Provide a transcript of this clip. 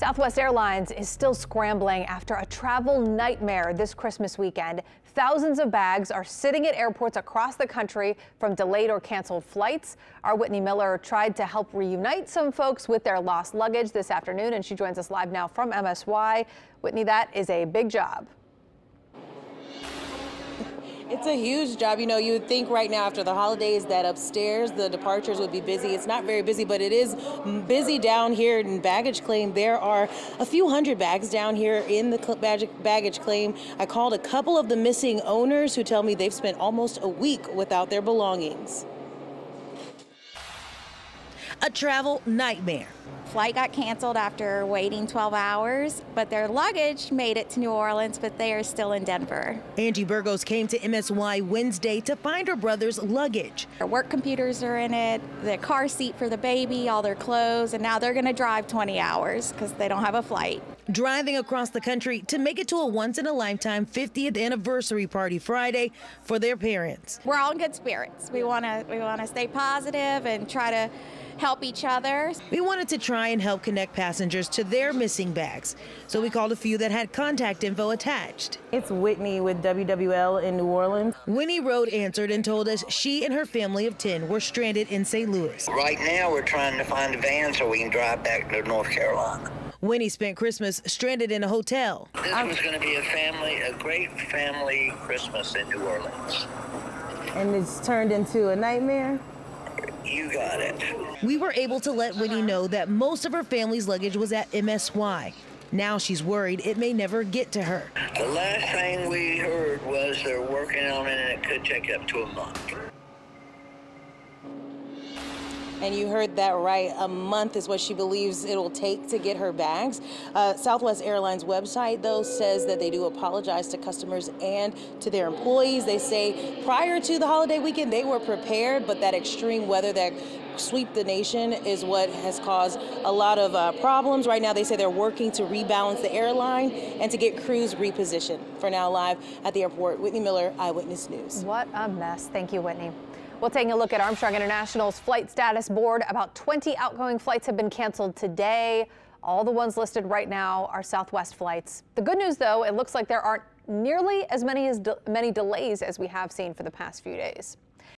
Southwest Airlines is still scrambling after a travel nightmare this Christmas weekend. Thousands of bags are sitting at airports across the country from delayed or canceled flights. Our Whitney Miller tried to help reunite some folks with their lost luggage this afternoon, and she joins us live now from MSY. Whitney, that is a big job. It's a huge job. You know, you would think right now after the holidays that upstairs the departures would be busy. It's not very busy, but it is busy down here in baggage claim. There are a few hundred bags down here in the baggage claim. I called a couple of the missing owners who tell me they've spent almost a week without their belongings. A travel nightmare flight got canceled after waiting 12 hours, but their luggage made it to New Orleans, but they are still in Denver. Angie Burgos came to MSY Wednesday to find her brother's luggage. Their work computers are in it, the car seat for the baby, all their clothes, and now they're going to drive 20 hours because they don't have a flight. Driving across the country to make it to a once in a lifetime 50th anniversary party Friday for their parents. We're all in good spirits. We want to we want to stay positive and try to help each other. We wanted to try and help connect passengers to their missing bags, so we called a few that had contact info attached. It's Whitney with WWL in New Orleans. Winnie Road answered and told us she and her family of 10 were stranded in St. Louis. Right now, we're trying to find a van so we can drive back to North Carolina. Winnie spent Christmas stranded in a hotel. This was going to be a family, a great family Christmas in New Orleans. And it's turned into a nightmare? You got it. We were able to let Winnie know that most of her family's luggage was at MSY. Now she's worried it may never get to her. The last thing we heard was they're working on it and it could take up to a month. And you heard that right. A month is what she believes it'll take to get her bags. Uh, Southwest Airlines website, though, says that they do apologize to customers and to their employees. They say prior to the holiday weekend, they were prepared, but that extreme weather that sweep the nation is what has caused a lot of uh, problems. Right now, they say they're working to rebalance the airline and to get crews repositioned. For now, live at the airport, Whitney Miller, Eyewitness News. What a mess. Thank you, Whitney. Well, taking a look at Armstrong International's flight status board, about 20 outgoing flights have been canceled today. All the ones listed right now are Southwest flights. The good news, though, it looks like there aren't nearly as many as de many delays as we have seen for the past few days.